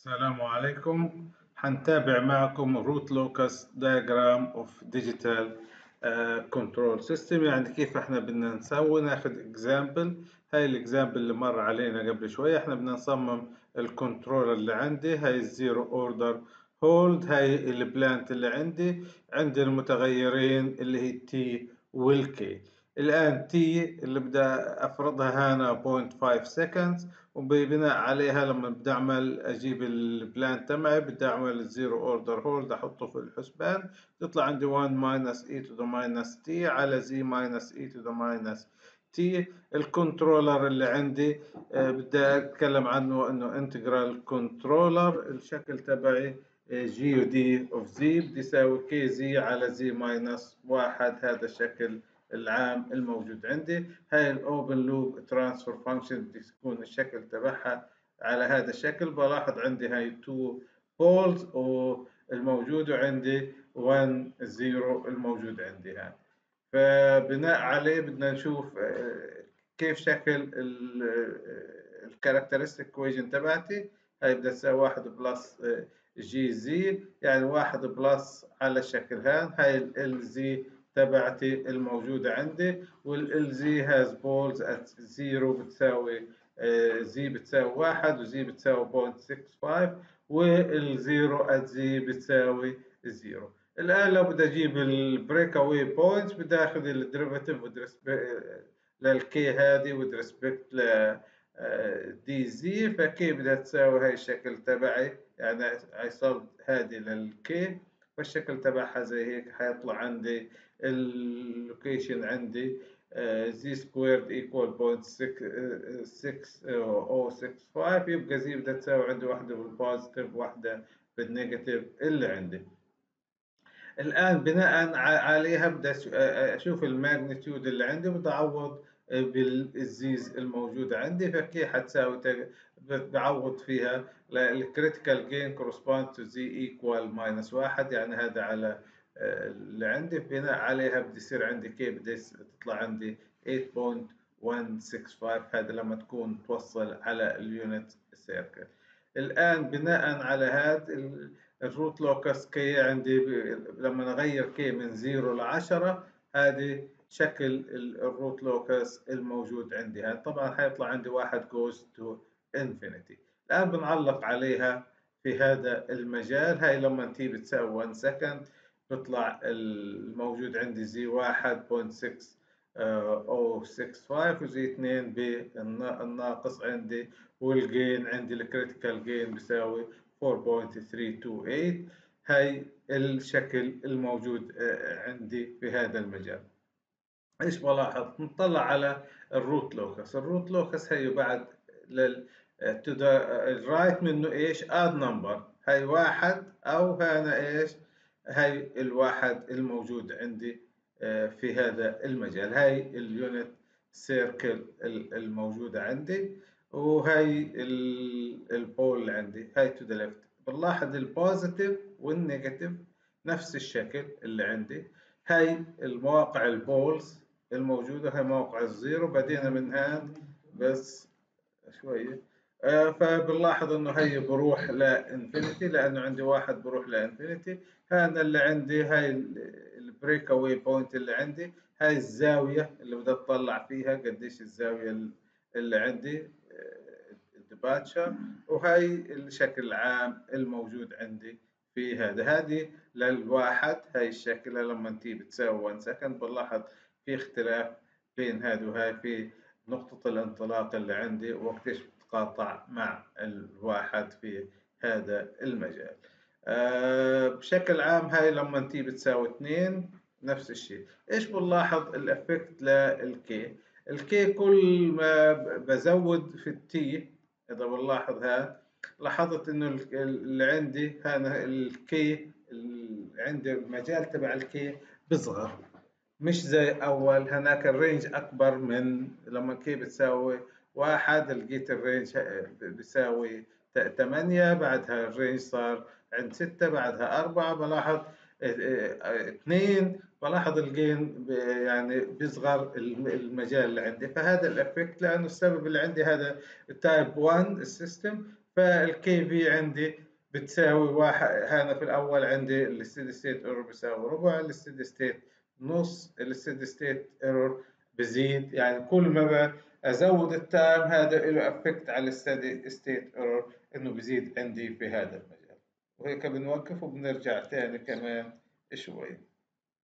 السلام عليكم. حنتابع معكم root locus diagram of digital control system يعني كيف إحنا بدنا نسوي؟ ناخذ example هاي ال example اللي مر علينا قبل شوية إحنا بدنا نصمم ال controller اللي عندي. هاي ال zero order hold هاي ال plant اللي عندي. عندي المتغيرين اللي هي T وال K الآن T اللي بدي أفرضها هنا 0.5 seconds وبناء عليها لما بدي أعمل أجيب ال plant تبعي بدي أعمل ال zero order hold أحطه في الحسبان تطلع عندي 1 minus e to the minus t على z minus e to the minus t. ال controller اللي عندي آه بدي أتكلم عنه إنه integral controller الشكل تبعي GD of z بدي يساوي K z على z minus واحد هذا الشكل العام الموجود عندي. هاي ال open loop transfer function بدي تكون الشكل تبعها على هذا الشكل. بلاحظ عندي هاي two poles والموجود عندي 1 0 الموجود عندي هان فبناء عليه بدنا نشوف كيف شكل ال characteristic equation تبعتي. هاي بدها تساوي واحد plus G z يعني واحد plus على الشكل هان هاي ال z تبعتي الموجودة عندي وال z has poles at zero بتساوي z بتساوي واحد و z بتساوي 0.65 وال zero at z بتساوي zero الآن لو بدي أجيب ال break away points بدي آخذ ال derivative لل K هذه with respect ل dz ف K بدها تساوي هاي الشكل تبعي يعني هيصل هذه لل K فالشكل تبعها زي هيك حيطلع عندي. ال location عندي z squared equal 0.6065 يبقى z بدها تساوي عندي واحدة بال positive واحدة بال negative اللي عندي. الآن بناء عليها بدي أشوف ال magnitude اللي عندي بدي أعوض بال z's الموجودة عندي ف K حتساوي بعوض فيها. ال critical gain correspond to z equal minus واحد يعني هذا على اللي عندي. بناء عليها بدي يصير عندي K بدي تطلع عندي 8.165 هذا لما تكون توصل على ال unit circle الآن بناء على هذا ال root locus K عندي لما نغير K من 0 ل 10 هذه شكل ال root locus الموجود عندي. هذا طبعا حيطلع عندي واحد goes to infinity. الآن بنعلق عليها في هذا المجال. هاي لما T بتساوي 1 second بيطلع الموجود عندي z واحد point six o six five و z اثنين بالناقص عندي وال gain عندي ال critical gain بيساوي 4.328 هاي الشكل الموجود عندي في هذا المجال. إيش بلاحظ نطلع على ال root locus ال root locus هي بعد لل to the right منه إيش؟ odd number. هاي واحد أو هنا إيش؟ هاي الواحد الموجود عندي في هذا المجال. هاي ال unit circle الموجودة عندي وهي ال pole عندي. هاي to the left بنلاحظ ال positive وال negative نفس الشكل اللي عندي. هاي المواقع ال poles الموجودة هاي موقع ال zero بدينا من هان بس شوية آه فبنلاحظ إنه هي بروح ل infinity لأنه عندي واحد بروح ل infinity هذا اللي عندي هاي ال break away point اللي عندي هاي الزاوية اللي بدي أطلع فيها قديش الزاوية اللي عندي ال departure وهاي الشكل العام الموجود عندي في هذا. هذه للواحد هاي الشكل لما T بتساوي 1 second بنلاحظ في اختلاف بين هذا وهاي في نقطة الانطلاق اللي عندي وقتيش بتقاطع مع الواحد في هذا المجال. أه بشكل عام هاي لما T بتساوي 2 نفس الشيء. إيش بنلاحظ ال effect لل K ال K؟ كل ما بزود في ال T إذا بنلاحظ ها لاحظت إنه اللي عندي هنا ال K عندي المجال تبع ال K بصغر. مش زي اول هناك ال range اكبر من لما K بتساوي واحد لقيت ال range بيساوي 8 بعدها ال range صار عند 6 بعدها 4 بلاحظ اثنين بلاحظ ال gain يعني بيصغر المجال اللي عندي فهذا ال effect لأنه السبب اللي عندي هذا ال type 1 ال system فال Kv عندي بتساوي واحد هذا في الأول عندي ال steady state بيساوي ربع ال steady state نص ال steady state error بزيد. يعني كل ما أزود ال time هذا له effect على ال steady state error إنه بزيد عندي في هذا المجال. وهيك بنوقف وبنرجع تاني كمان شوي.